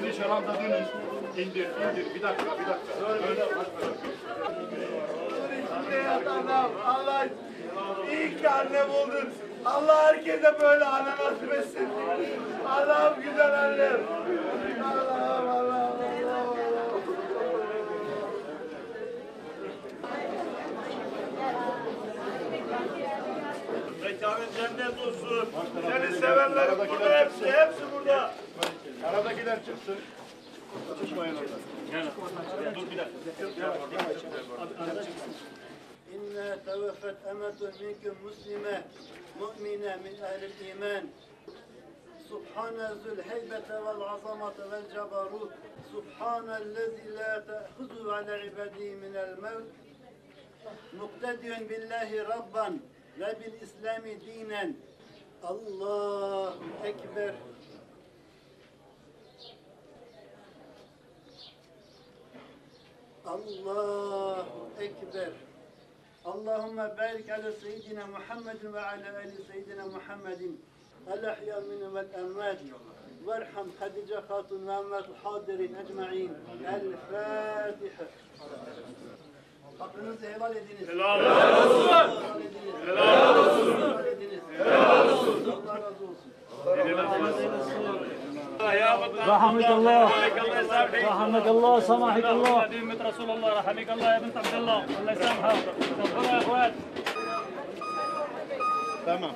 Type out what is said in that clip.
Geniş alanda dönün. İndir, indir. Bir dakika, bir dakika. Öyle bak. Adam, Allah iyi ki anne buldun. Allah herkese böyle anne nasip etsin. Allah'ım güzel annem. Allah'ım Allah'ım Allah'ım. Allah'ım. Mekanın cennet olsun. Seni sevenlerim burada hepsi, hepsi burada. Aradakiler çıksın. Çıkmayın oradan. Dur bir dakika. إنا توفت أمة منكم مسلمة مؤمنة من أهل الإيمان سبحان ذو الهيبة والعظمة والجبروت سبحان الذي لا تأخذه على عباده من الموت مقتدي بالله ربا وبالإسلام دينا الله أكبر الله أكبر. اللهم بارك على سيدنا محمد وعلى آل سيدنا محمد. الأحياء منهم والأموات. وارحم خديجة خاتون وأموات الحاضرين أجمعين. الفاتحة. Hakkınızı helal ediniz. Helal olsun. Helal olsun. Helal ediniz. Helal olsun. Allah razı olsun. رحمك الله. رحمك الله سامحك الله. خديمة رسول الله رحمك الله يا بنت عبد الله. الله يسامحها كبروا يا اخوات Tamam.